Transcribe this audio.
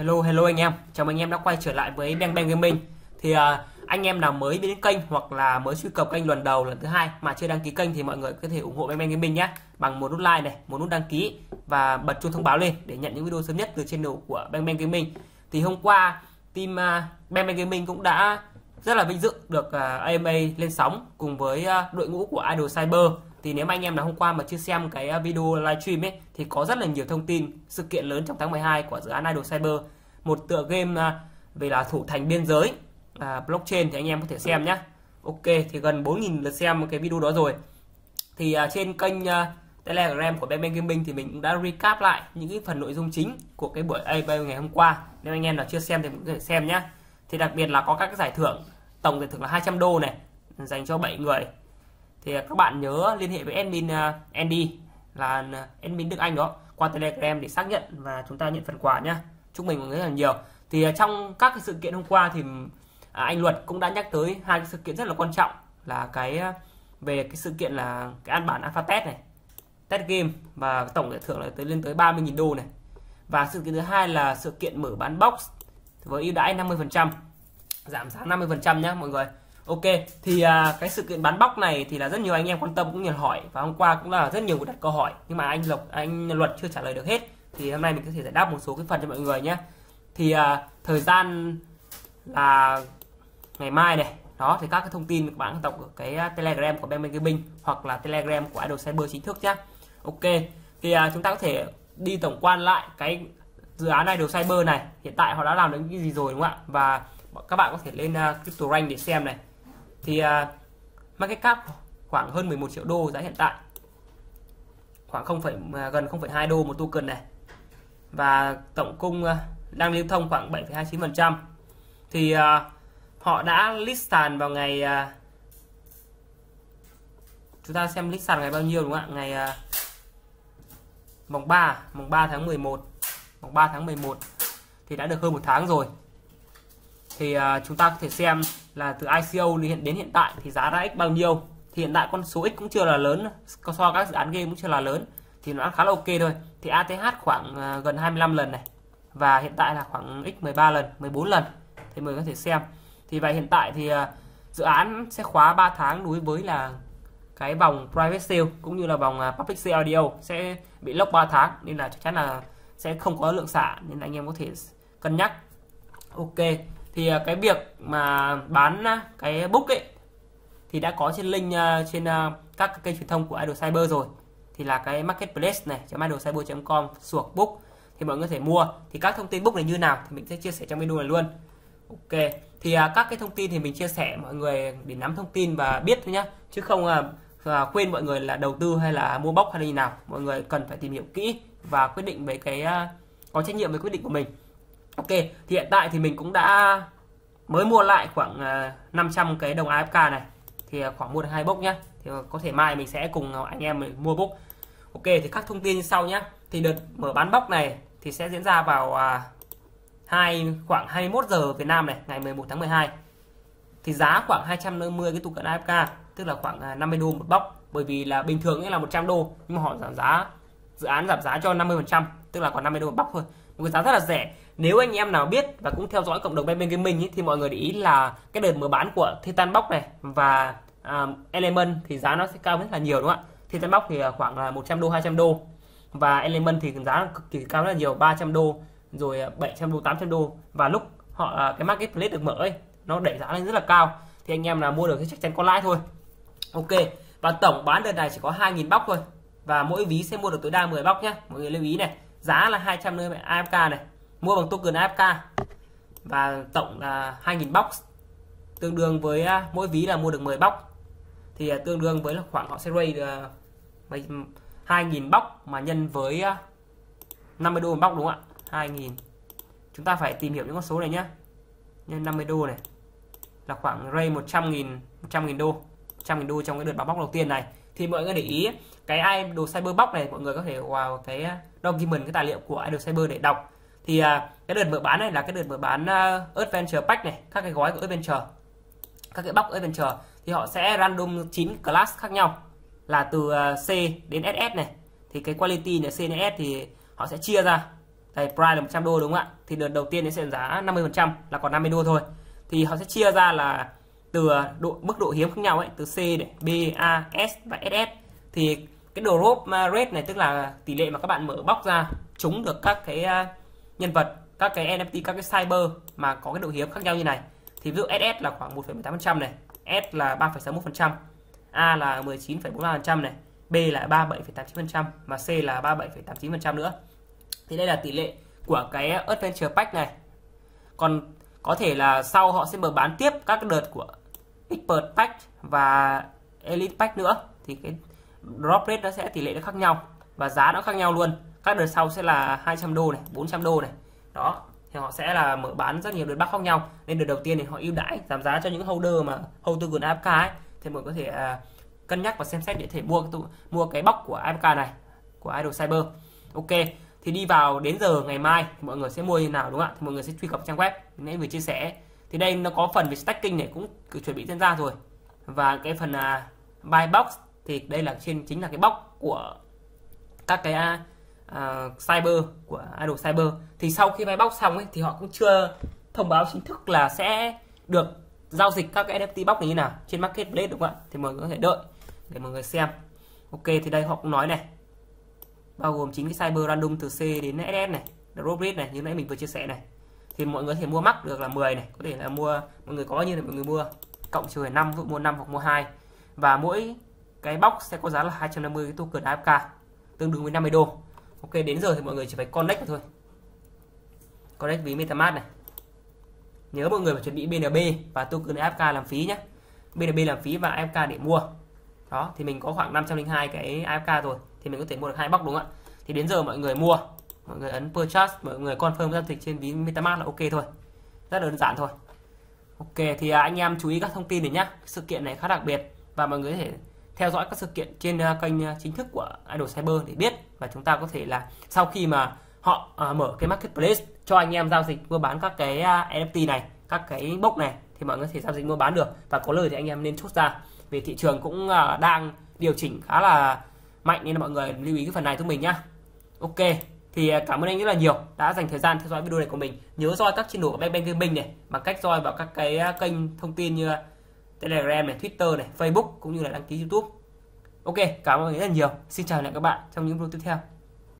Hello hello anh em, chào mừng anh em đã quay trở lại với Bang Bang Gaming. Thì uh, anh em nào mới đến kênh hoặc là mới truy cập kênh lần đầu lần thứ hai mà chưa đăng ký kênh thì mọi người có thể ủng hộ Bang Bang Gaming nhé bằng một nút like này, một nút đăng ký và bật chuông thông báo lên để nhận những video sớm nhất từ channel của Bang Bang Gaming. Thì hôm qua team à, uh, Bang Bang Gaming cũng đã rất là vinh dự được à, uh, AMA lên sóng cùng với uh, đội ngũ của Idol Cyber. Thì nếu mà anh em nào hôm qua mà chưa xem cái à, video livestream ấy thì có rất là nhiều thông tin sự kiện lớn trong tháng 12 của dự án Idol Cyber. Một tựa game à, về là thủ thành biên giới à, blockchain thì anh em có thể xem nhé ok thì gần 4.000 lượt xem cái video đó rồi. Thì à, trên kênh à, Telegram của Ben Gaming thì mình cũng đã recap lại những cái phần nội dung chính của cái buổi A ngày hôm qua. Nếu anh em nào chưa xem thì cũng có thể xem nhé thì đặc biệt là có các cái giải thưởng tổng giải thưởng là 200 đô này, dành cho 7 người. Thì các bạn nhớ liên hệ với admin à, Andy, là à, admin Đức Anh đó, qua Telegram để xác nhận và chúng ta nhận phần quà nhá. Chúc mừng mọi người rất là nhiều. Thì à, trong các cái sự kiện hôm qua thì anh Luật cũng đã nhắc tới hai cái sự kiện rất là quan trọng là cái về cái sự kiện là cái ăn bản alpha test này, test game và tổng giải thưởng là tới lên tới 30.000 đô này. Và sự kiện thứ hai là sự kiện mở bán box với ưu đãi 50% giảm giá 50% nhé mọi người Ok, thì à, cái sự kiện bán bóc này thì là rất nhiều anh em quan tâm cũng nhiều hỏi và hôm qua cũng là rất nhiều người đặt câu hỏi nhưng mà anh Lộc anh Luật chưa trả lời được hết. Thì hôm nay mình có thể giải đáp một số cái phần cho mọi người nhé. Thì à, thời gian là ngày mai này. Đó thì các cái thông tin các bạn đọc ở cái à, Telegram của Ben binh hoặc là Telegram của Idol Cyber chính thức nhé. Ok, thì à, chúng ta có thể đi tổng quan lại cái dự án Idol Cyber này. Hiện tại họ đã làm được cái gì rồi đúng không ạ? Và các bạn có thể lên à, uh, Crypto Rank để xem này. Thì à, uh, market cap khoảng hơn 11 triệu đô giá hiện tại. Khoảng 0, uh, à, gần 0,2 đô một token này. Và tổng cung uh, đang lưu thông khoảng 7,29% thì uh, họ đã list sàn vào ngày uh, chúng ta xem list sàn ngày bao nhiêu đúng không ạ? Ngày uh, mùng 3 mùng 3 tháng 11 mùng 3 tháng 11 thì đã được hơn một tháng rồi thì uh, chúng ta có thể xem là từ ICO hiện đến hiện tại thì giá đã x bao nhiêu. Thì hiện tại con số x cũng chưa là lớn so các dự án game cũng chưa là lớn. Thì nó khá là ok thôi. Thì ATH khoảng uh, gần 25 lần này. Và hiện tại là khoảng x 13 lần 14 lần. Thì mình có thể xem. Thì vậy hiện tại thì uh, dự án sẽ khóa 3 tháng đối với là cái vòng private sale cũng như là vòng public sale audio sẽ bị lốc 3 tháng. Nên là chắc chắn là sẽ không có lượng xả. Nên anh em có thể cân nhắc. Ok thì à, cái việc mà bán à, cái book ấy thì đã có trên link à, trên các kênh truyền thông của Idol Cyber rồi. Thì là cái marketplace này idolcyber.com suộc book. Thì mọi người có thể mua. Thì các thông tin book này như nào thì mình sẽ chia sẻ trong video này luôn. Ok. Thì các cái thông tin thì mình chia sẻ mọi người để nắm thông tin và biết thôi nhá. Chứ không à, quên mọi người là đầu tư hay là mua bóc hay là gì nào. Mọi người cần phải tìm hiểu kỹ và quyết định về cái có trách nhiệm với quyết định của mình. Ok, thì hiện tại thì mình cũng đã mới mua lại khoảng à, 500 cái đồng AFK này. Thì à, khoảng mua được hai bốc nhá. Thì à, có thể mai mình sẽ cùng anh em mình mua bốc. Ok, thì các thông tin như sau nhá. Thì đợt mở bán bốc này thì sẽ diễn ra vào à, hai khoảng 21 giờ Việt Nam này, ngày 11 tháng 12. Thì giá khoảng 250 cái tụ cận AFK, tức là khoảng 50 đô một bốc. Bởi vì là bình thường là 100 đô, nhưng mà họ giảm giá dự án giảm giá cho 50%, tức là còn 50 đô một bốc thôi một cái giá rất là rẻ nếu anh em nào biết và cũng theo dõi cộng đồng bên bên gaming ấy, thì mọi người để ý là cái đợt mở bán của Titan Box này và um, Element thì giá nó sẽ cao rất là nhiều đúng không ạ? Titan Box thì à, khoảng là 100 đô 200 đô và Element thì giá cực kỳ cao rất là nhiều 300 đô rồi à, 700 đô 800 đô và lúc họ cái marketplace được mở ấy nó đẩy giá lên rất là cao. Thì anh em nào mua được thì chắc chắn có lãi thôi. Ok và tổng bán đợt này chỉ có 2.000 bóc thôi và mỗi ví sẽ mua được tối đa 10 bóc nhé mọi người lưu ý này giá là 250 AFK này mua bằng token AFK và tổng là 2.000 box. Tương đương với à, mỗi ví là mua được 10 box. Thì à, tương đương với là khoảng họ sẽ rate 2.000 à, box mà nhân với 50 đô một box đúng không ạ? 2.000 chúng ta phải tìm hiểu những con số này nhé nhân 50 đô này là khoảng rate 100.000 100.000 đô. 100.000 đô trong cái đợt báo bóc đầu tiên này. Thì mọi người để ý, cái idol cyberbox này mọi người có thể vào cái document, cái tài liệu của idol cyber để đọc thì à, cái đợt mở bán này là cái đợt mở bán uh, adventure pack này các cái gói của adventure. Các cái box adventure. Thì họ sẽ random 9 class khác nhau. Là từ uh, C đến SS này. Thì cái quality là C đến S thì họ sẽ chia ra. Đây price là 100 đô đúng không ạ? Thì đợt đầu tiên nó sẽ giá 50 phần trăm là còn 50 đô thôi. Thì họ sẽ chia ra là từ à, độ mức độ hiếm khác nhau ấy từ C này B A S và SS thì cái drop rate này tức là tỷ lệ mà các bạn mở bóc ra trúng được các cái nhân vật các cái NFT các cái cyber mà có cái độ hiếm khác nhau như này. Thì ví dụ SS là khoảng 1,18% này S là 3,61% A là 19,43% này B là 37,89% và C là 37,89% nữa. Thì đây là tỷ lệ của cái Adventure Pack này. Còn có thể là sau họ sẽ mở bán tiếp các đợt của Expert Pack và Elite Pack nữa thì cái drop rate nó sẽ tỷ lệ nó khác nhau và giá nó khác nhau luôn các đợt sau sẽ là 200 đô này 400 đô này. Đó thì họ sẽ là mở bán rất nhiều đợt bắt khác nhau. Nên đợt đầu tiên thì họ ưu đãi giảm giá cho những holder mà holder của AFK ấy. Thì mọi người có thể uh, cân nhắc và xem xét để thể mua mua cái bóc của AFK này của Idol Cyber. Ok thì đi vào đến giờ ngày mai thì mọi người sẽ mua như nào đúng không ạ? Thì mọi người sẽ truy cập trang web nãy vừa chia sẻ. Thì đây nó có phần về stacking này cũng chuẩn bị diễn ra rồi. Và cái phần uh, buy box thì đây là trên chính là cái box của các cái à, uh, cyber của idol cyber. Thì sau khi máy bóc xong ấy thì họ cũng chưa thông báo chính thức là sẽ được giao dịch các cái NFT bóc này như nào trên marketplace đúng không ạ? Thì mọi người có thể đợi để mọi người xem. Ok thì đây họ cũng nói này. Bao gồm chính cái cyber random từ C đến SS này drop này như nãy mình vừa chia sẻ này. Thì mọi người có thể mua mắc được là 10 này có thể là mua mọi người có bao nhiêu thì mọi người mua. Cộng trừ 5 mua 5 hoặc mua 2 và mỗi cái box sẽ có giá là 250 cái token AFK tương đương với 50 đô ok, đến giờ thì mọi người chỉ phải connect thôi. Connect ví metamask này. Nhớ mọi người phải chuẩn bị BNB và token AFK làm phí nhé BNB làm phí và AFK để mua. Đó, thì mình có khoảng 502 cái AFK rồi thì mình có thể mua được hai box đúng không ạ? Thì đến giờ mọi người mua. Mọi người ấn purchase, mọi người confirm giao dịch trên ví metamask là ok thôi. Rất đơn giản thôi. Ok, thì à, anh em chú ý các thông tin này nhé sự kiện này khá đặc biệt và mọi người có thể theo dõi các sự kiện trên à, kênh à, chính thức của Idol Cyber để biết và chúng ta có thể là sau khi mà họ à, mở cái marketplace cho anh em giao dịch mua bán các cái à, uh, NFT này các cái bốc này thì mọi người có thể giao dịch mua bán được. Và có lời thì anh em nên chốt ra. Vì thị trường cũng uh, đang điều chỉnh khá là mạnh nên là mọi người lưu ý cái phần này giúp mình nhá. Ok thì à, cảm ơn anh rất là nhiều đã dành thời gian theo dõi video này của mình. Nhớ roi các channel của Bang Bank Gaming này bằng cách roi vào các cái kênh thông tin như Telegram này, Twitter này, Facebook cũng như là đăng ký YouTube. Ok, cảm ơn rất là nhiều. Xin chào lại các bạn trong những video tiếp theo.